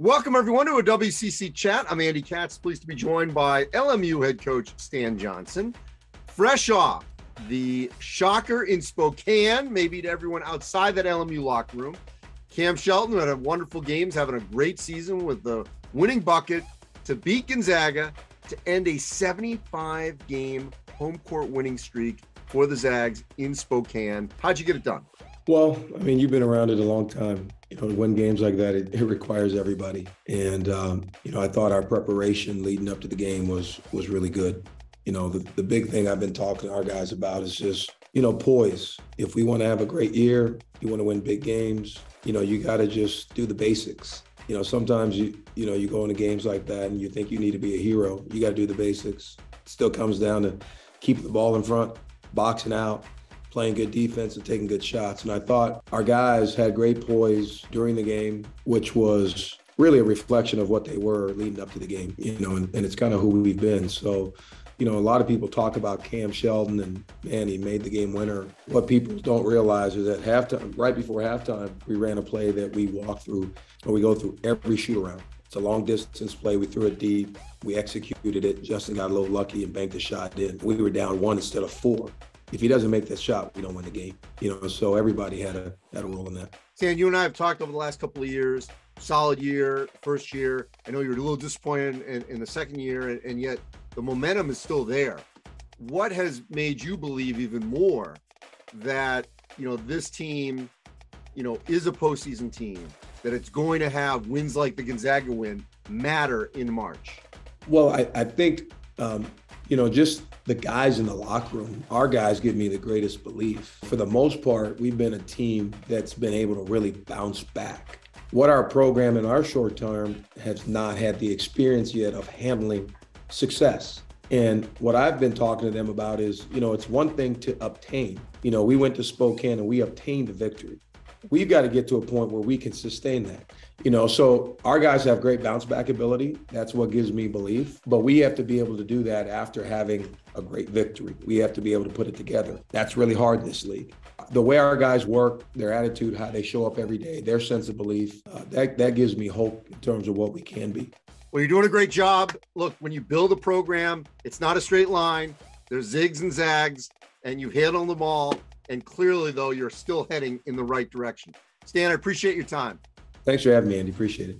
Welcome, everyone, to a WCC chat. I'm Andy Katz, pleased to be joined by LMU head coach Stan Johnson. Fresh off the shocker in Spokane, maybe to everyone outside that LMU locker room. Cam Shelton had a wonderful games, having a great season with the winning bucket to beat Gonzaga to end a 75 game home court winning streak for the Zags in Spokane. How'd you get it done? Well, I mean, you've been around it a long time. Know, to win games like that, it, it requires everybody. And um, you know, I thought our preparation leading up to the game was was really good. You know, the, the big thing I've been talking to our guys about is just, you know, poise. If we want to have a great year, you want to win big games, you know, you got to just do the basics. You know, sometimes you, you know, you go into games like that and you think you need to be a hero. You got to do the basics. It still comes down to keep the ball in front, boxing out, playing good defense and taking good shots. And I thought our guys had great poise during the game, which was really a reflection of what they were leading up to the game, you know, and, and it's kind of who we've been. So, you know, a lot of people talk about Cam Shelton and man, he made the game winner. What people don't realize is that halftime, right before halftime, we ran a play that we walk through or we go through every shoot around. It's a long distance play. We threw it deep. We executed it. Justin got a little lucky and banked the shot in. We were down one instead of four if he doesn't make that shot, we don't win the game. You know, so everybody had a had a role in that. Stan, you and I have talked over the last couple of years. Solid year, first year. I know you're a little disappointed in, in the second year, and, and yet the momentum is still there. What has made you believe even more that you know this team, you know, is a postseason team? That it's going to have wins like the Gonzaga win matter in March. Well, I, I think um, you know just the guys in the locker room, our guys give me the greatest belief. For the most part, we've been a team that's been able to really bounce back. What our program in our short term has not had the experience yet of handling success. And what I've been talking to them about is, you know, it's one thing to obtain. You know, we went to Spokane and we obtained a victory. We've got to get to a point where we can sustain that. You know, so our guys have great bounce back ability. That's what gives me belief. But we have to be able to do that after having a great victory. We have to be able to put it together. That's really hard in this league. The way our guys work, their attitude, how they show up every day, their sense of belief, uh, that, that gives me hope in terms of what we can be. Well, you're doing a great job. Look, when you build a program, it's not a straight line. There's zigs and zags, and you hit on them all. And clearly, though, you're still heading in the right direction. Stan, I appreciate your time. Thanks for having me, Andy. Appreciate it.